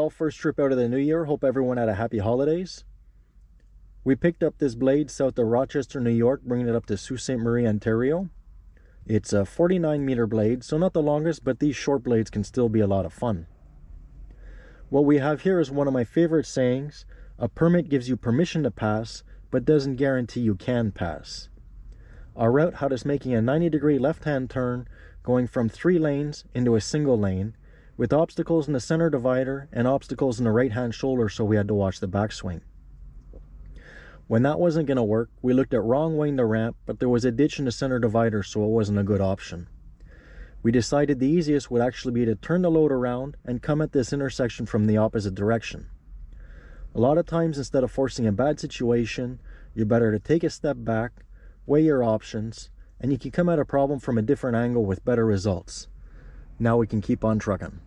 Y'all, first trip out of the new year. Hope everyone had a happy holidays. We picked up this blade south of Rochester, New York, bringing it up to Sault Ste. Marie, Ontario. It's a 49 meter blade, so not the longest, but these short blades can still be a lot of fun. What we have here is one of my favorite sayings. A permit gives you permission to pass, but doesn't guarantee you can pass. Our route had us making a 90 degree left hand turn, going from three lanes into a single lane, with obstacles in the center divider and obstacles in the right hand shoulder so we had to watch the backswing. When that wasn't going to work, we looked at wrong in the ramp, but there was a ditch in the center divider so it wasn't a good option. We decided the easiest would actually be to turn the load around and come at this intersection from the opposite direction. A lot of times instead of forcing a bad situation, you're better to take a step back, weigh your options, and you can come at a problem from a different angle with better results. Now we can keep on trucking.